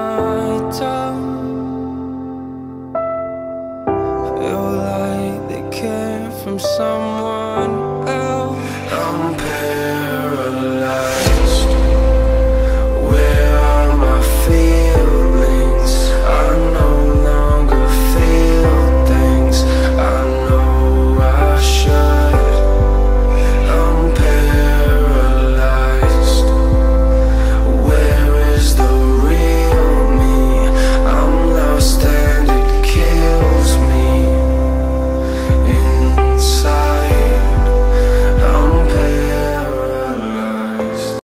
my tongue Feel like they came from someone.